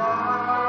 Wow.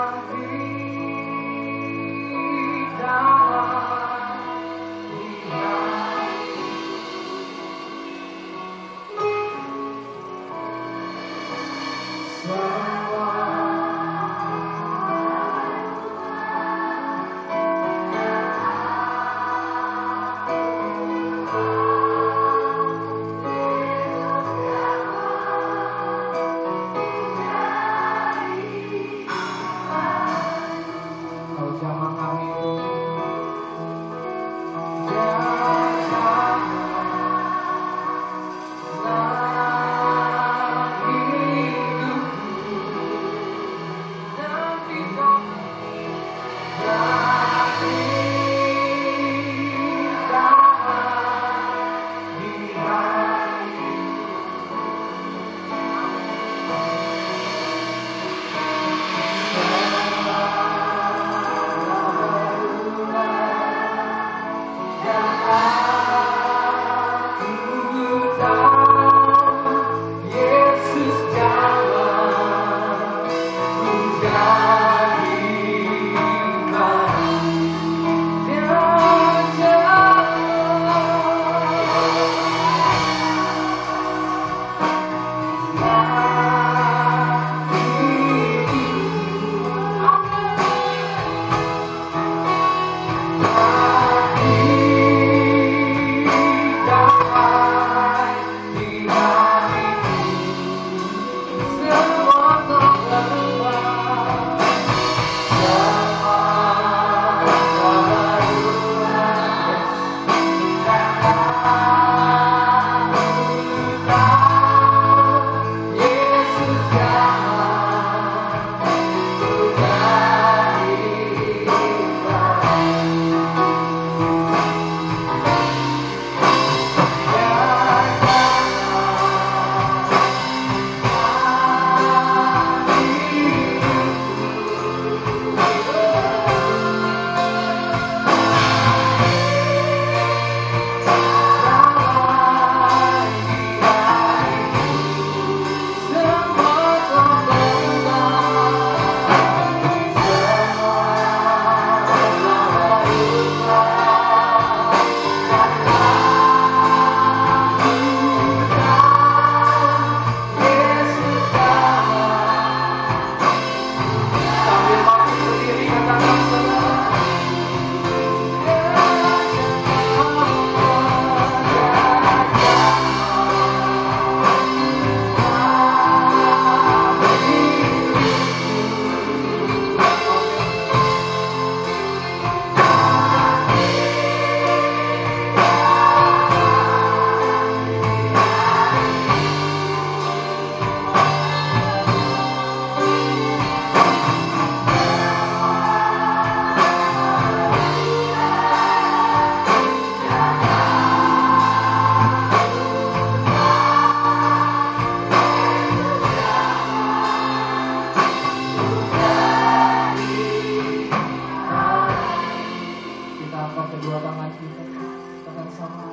bersama-sama.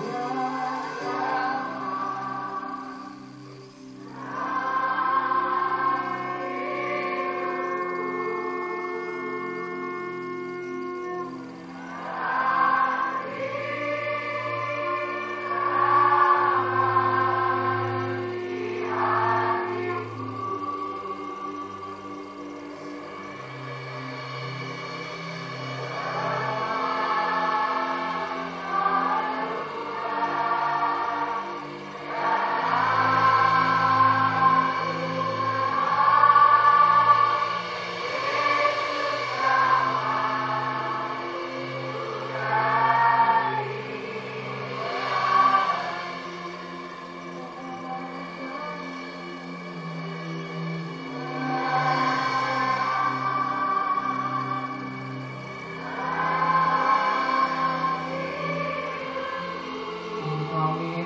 Ya.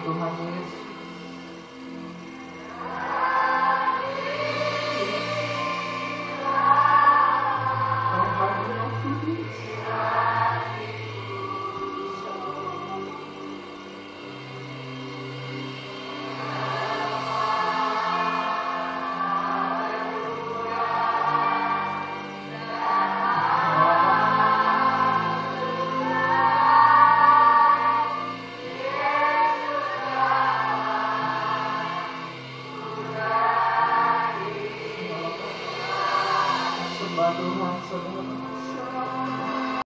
Tuhan.